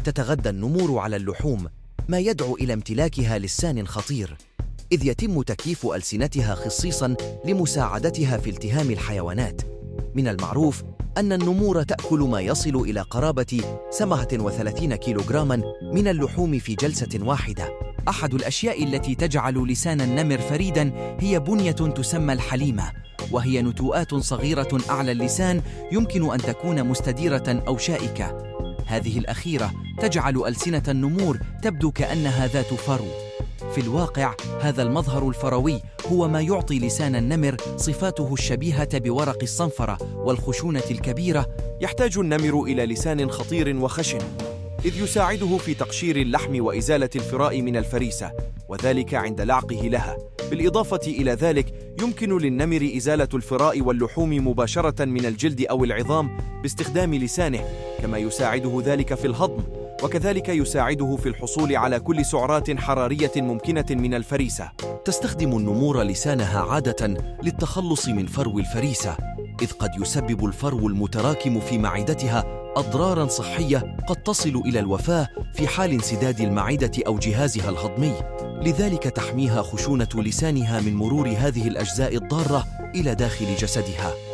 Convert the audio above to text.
تتغذى النمور على اللحوم ما يدعو إلى امتلاكها لسان خطير. إذ يتم تكييف ألسنتها خصيصاً لمساعدتها في التهام الحيوانات. من المعروف أن النمور تأكل ما يصل إلى قرابة 37 كيلوغراما من اللحوم في جلسة واحدة. أحد الأشياء التي تجعل لسان النمر فريداً هي بنية تسمى الحليمة وهي نتوءات صغيرة أعلى اللسان يمكن أن تكون مستديرة أو شائكة. هذه الأخيرة تجعل ألسنة النمور تبدو كأنها ذات فرو. في الواقع هذا المظهر الفروي هو ما يعطي لسان النمر صفاته الشبيهة بورق الصنفرة والخشونة الكبيرة. يحتاج النمر إلى لسان خطير وخشن إذ يساعده في تقشير اللحم وإزالة الفراء من الفريسة وذلك عند لعقه لها. بالإضافة إلى ذلك يمكن للنمر إزالة الفراء واللحوم مباشرة من الجلد أو العظام باستخدام لسانه كما يساعده ذلك في الهضم وكذلك يساعده في الحصول على كل سعرات حرارية ممكنة من الفريسة. تستخدم النمور لسانها عادة للتخلص من فرو الفريسة إذ قد يسبب الفرو المتراكم في معدتها أضرارا صحية قد تصل إلى الوفاة في حال انسداد المعدة أو جهازها الهضمي. لذلك تحميها خشونة لسانها من مرور هذه الأجزاء الضارة إلى داخل جسدها.